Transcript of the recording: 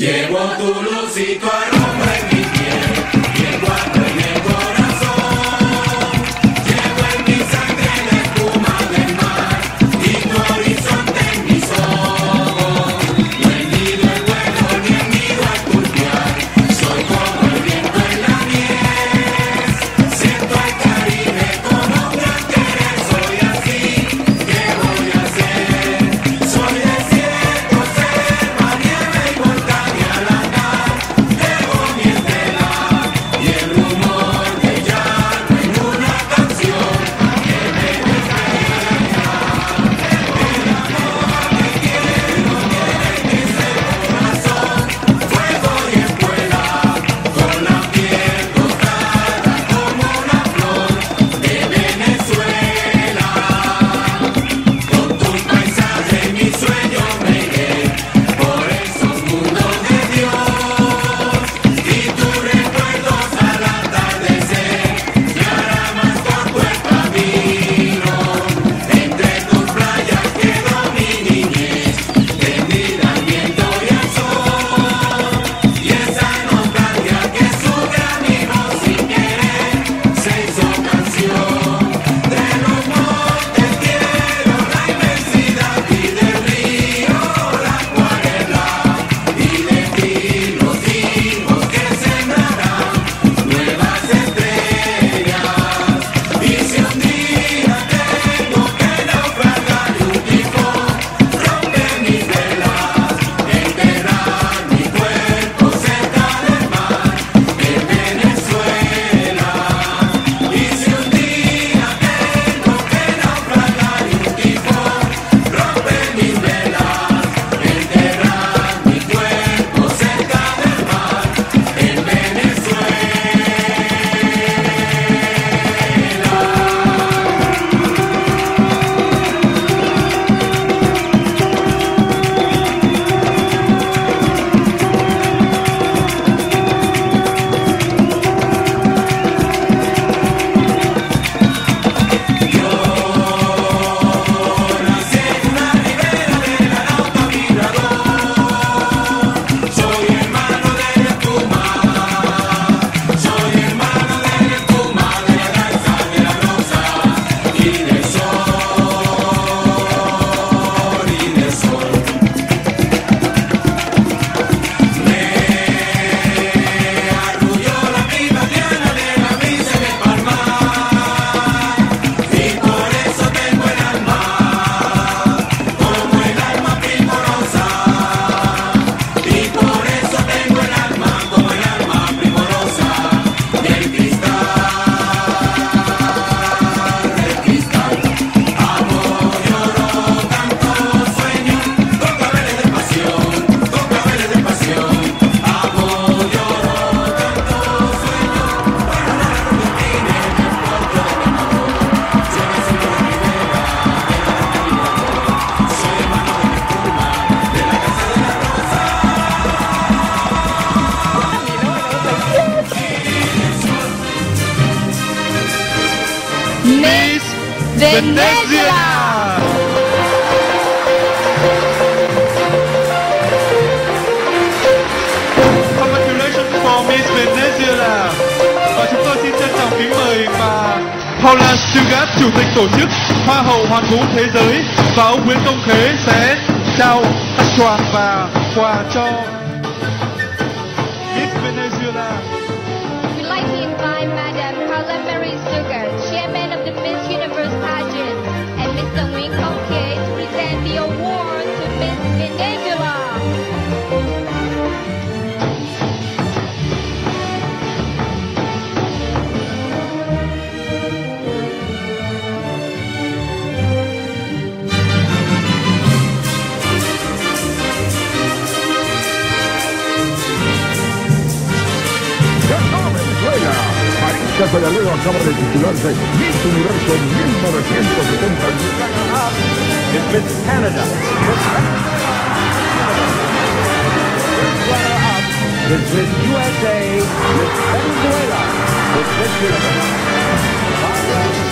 Llegó tu luz y tu aroma. Venecia. Congratulations for Miss Venezuela. Và chúng tôi xin trân trọng kính mời bà Paula Sugat, chủ tịch tổ chức Hoa hậu Hoàn vũ Thế giới và ông Nguyễn Công Khế sẽ trao tặng quà và quà cho Miss Venezuela. Pedaleo acaba de titularse Miss Universo en 1970. Miss Canada. Miss USA, Miss Venezuela, Miss Universe.